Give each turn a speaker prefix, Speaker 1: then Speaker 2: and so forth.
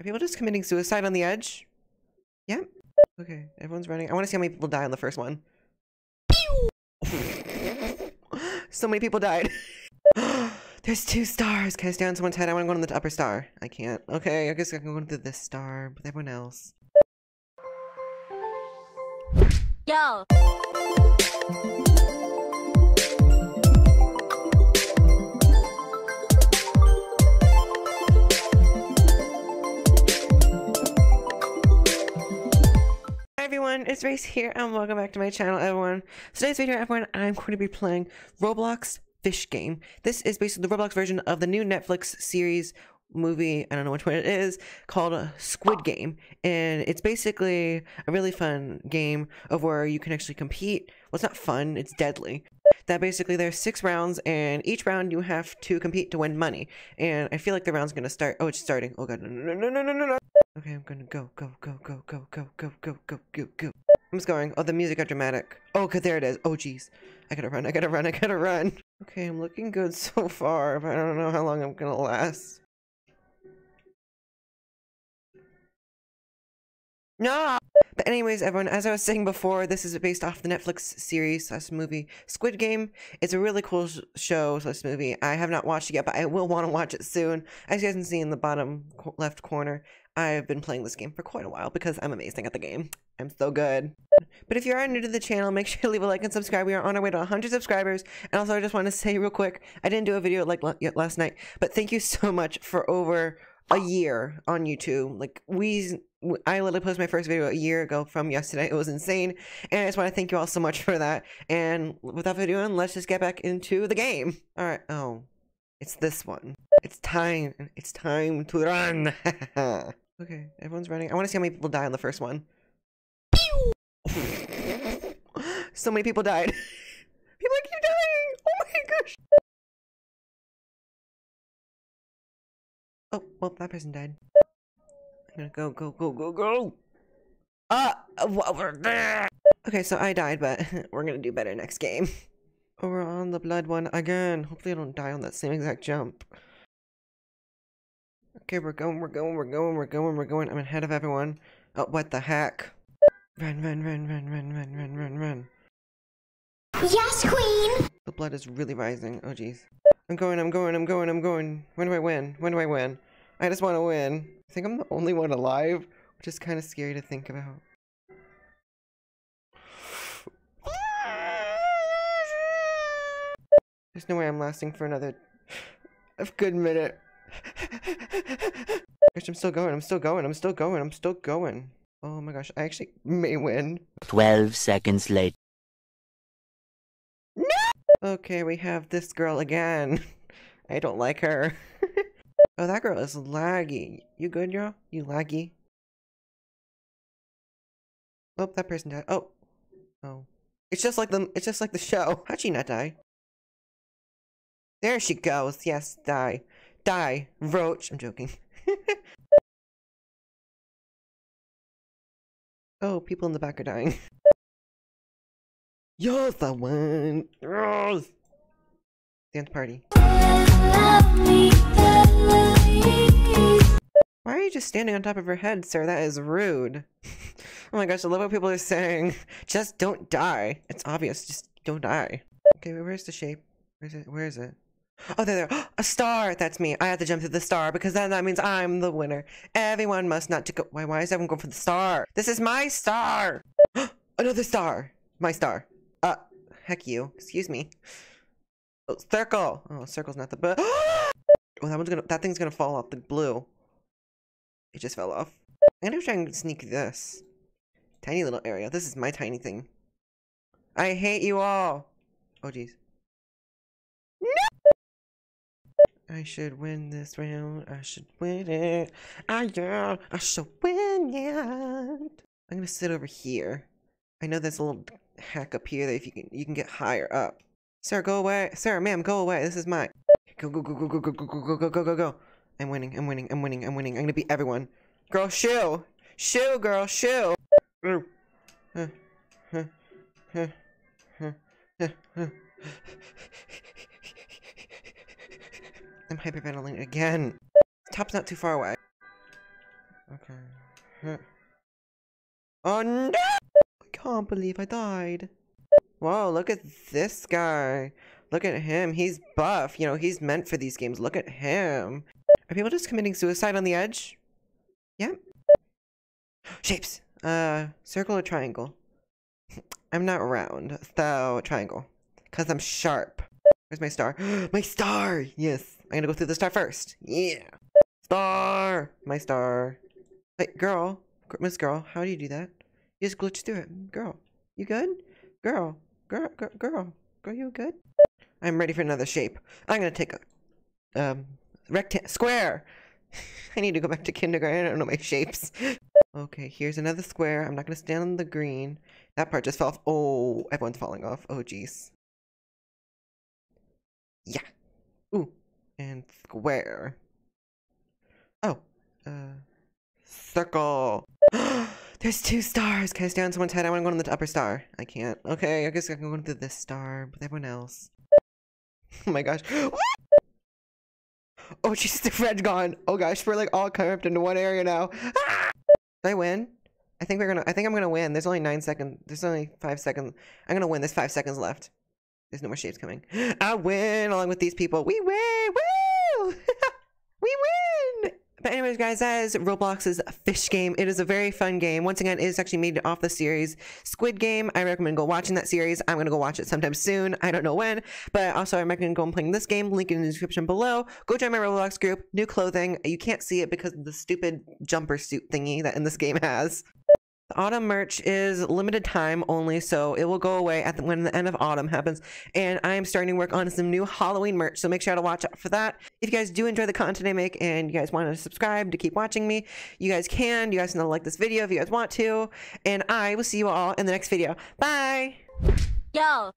Speaker 1: Are people just committing suicide on the edge? Yep. Okay, everyone's running. I want to see how many people die on the first one. so many people died. There's two stars. Can I stay on someone's head? I want to go on the upper star. I can't. Okay, I guess I can go into this star with everyone else.
Speaker 2: Yo.
Speaker 1: It's Race here and welcome back to my channel everyone. Today's video everyone, I'm going to be playing Roblox Fish Game. This is basically the Roblox version of the new Netflix series movie, I don't know which one it is, called Squid Game. And it's basically a really fun game of where you can actually compete. Well, it's not fun, it's deadly. That basically there's six rounds and each round you have to compete to win money. And I feel like the round's gonna start. Oh, it's starting. Oh god, no, no, no, no, no, no, no. Okay, I'm gonna go, go, go, go, go, go, go, go, go, go, go. Just going. Oh, the music got dramatic. Oh, okay, there it is. Oh, jeez. I gotta run, I gotta run, I gotta run. Okay, I'm looking good so far, but I don't know how long I'm gonna last. No! But anyways, everyone, as I was saying before, this is based off the Netflix series slash movie Squid Game. It's a really cool sh show slash movie. I have not watched it yet, but I will want to watch it soon. As you guys can see in the bottom co left corner, I've been playing this game for quite a while because I'm amazing at the game. I'm so good. But if you are new to the channel, make sure to leave a like and subscribe. We are on our way to 100 subscribers. And also, I just want to say real quick, I didn't do a video like last night, but thank you so much for over a year on YouTube. Like we, I literally posted my first video a year ago from yesterday. It was insane, and I just want to thank you all so much for that. And without further ado, let's just get back into the game. All right. Oh, it's this one. It's time. It's time to run. okay, everyone's running. I want to see how many people die on the first one. so many people died. people keep dying. Oh my gosh. Oh, well, that person died. I'm gonna go, go, go, go, go! Ah! over there! Okay, so I died, but we're gonna do better next game. Oh, we're on the blood one again. Hopefully I don't die on that same exact jump. Okay, we're going, we're going, we're going, we're going, we're going. I'm ahead of everyone. Oh, what the heck? Run, run, run, run, run, run, run, run, run.
Speaker 2: Yes, queen!
Speaker 1: The blood is really rising. Oh, jeez. I'm going, I'm going, I'm going, I'm going. When do I win? When do I win? I just want to win. I think I'm the only one alive, which is kind of scary to think about. There's no way I'm lasting for another a good minute. Gosh, I'm still going, I'm still going, I'm still going, I'm still going. Oh my gosh, I actually may win.
Speaker 3: 12 seconds later.
Speaker 1: No! Okay, we have this girl again. I don't like her. oh, that girl is laggy. You good, girl? You laggy? Oh, that person died. Oh. Oh. It's just like the it's just like the show. How'd she not die? There she goes. Yes, die. Die. Roach. I'm joking. oh, people in the back are dying. You're the one. Dance party. Why are you just standing on top of her head, sir? That is rude. oh my gosh, I love what people are saying. Just don't die. It's obvious. Just don't die. Okay, where's the shape? Where's it? Where is it? Oh, there, there. A star. That's me. I have to jump through the star because then that means I'm the winner. Everyone must not to go. Why? Why is everyone going for the star? This is my star. Another star. My star. Uh, heck you. Excuse me. Oh, circle. Oh, circle's not the but. oh, that one's gonna. That thing's gonna fall off the blue. It just fell off. I'm gonna try and sneak this. Tiny little area. This is my tiny thing. I hate you all. Oh, jeez. No! I should win this round. I should win it. I yeah. I should win it. I'm gonna sit over here. I know there's a little hack up here that if you can you can get higher up. Sir, go away. Sir, ma'am, go away. This is mine. Go, go, go, go, go, go, go, go, go, go, go, go, go. I'm winning. I'm winning. I'm winning. I'm winning. I'm gonna beat everyone. Girl, shoo. Shoo, girl, shoo. I'm hyperventilating again. Top's not too far away. Okay. Oh no! I can't believe I died. Whoa, look at this guy. Look at him. He's buff. You know, he's meant for these games. Look at him. Are people just committing suicide on the edge? Yep. Shapes. Uh, circle or triangle? I'm not round, so triangle. Because I'm sharp. Where's my star? my star! Yes. I'm gonna go through the star first. Yeah. Star! My star. Wait, girl. Miss Girl, how do you do that? You just glitch through it. Girl, you good? Girl, girl, girl, girl, girl, you good? I'm ready for another shape. I'm gonna take a, um, rectangle, square. I need to go back to kindergarten. I don't know my shapes. Okay, here's another square. I'm not gonna stand on the green. That part just fell off. Oh, everyone's falling off. Oh, jeez. Yeah. Ooh, and square. Oh, uh, circle. There's two stars. Can I stay on someone's head? I want to go on the upper star. I can't. Okay, I guess I can go into this star with everyone else. Oh my gosh. Oh, jeez, the red's gone. Oh gosh, we're like all curved into one area now. Did I win? I think we're gonna. I think I'm gonna win. There's only nine seconds. There's only five seconds. I'm gonna win. There's five seconds left. There's no more shapes coming. I win along with these people. We win! Woo! we win! But anyways, guys, that is Roblox's fish game. It is a very fun game. Once again, it is actually made off the series Squid Game. I recommend go watching that series. I'm gonna go watch it sometime soon. I don't know when, but also I recommend going playing this game. Link in the description below. Go join my Roblox group. New clothing. You can't see it because of the stupid jumper suit thingy that in this game has. Autumn merch is limited time only, so it will go away at the, when the end of autumn happens. And I am starting to work on some new Halloween merch, so make sure to watch out for that. If you guys do enjoy the content I make and you guys want to subscribe to keep watching me, you guys can. You guys can like this video if you guys want to. And I will see you all in the next video. Bye!
Speaker 2: Yo.